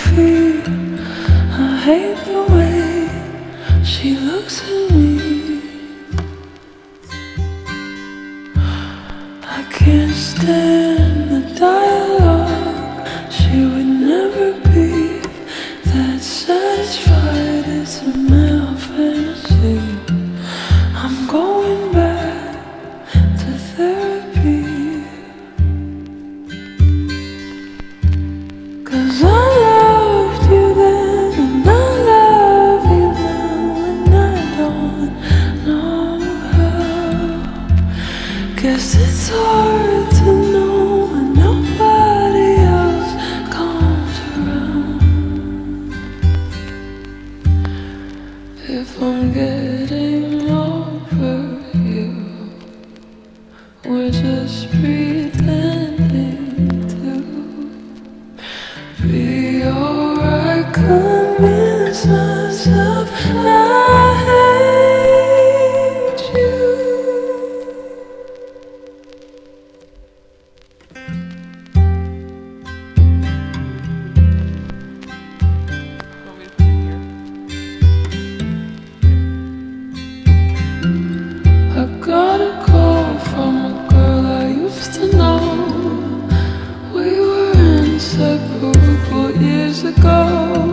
I hate the way she looks at me. I can't stand the dialogue. If I'm getting over you, we're just breathing. said purple years ago.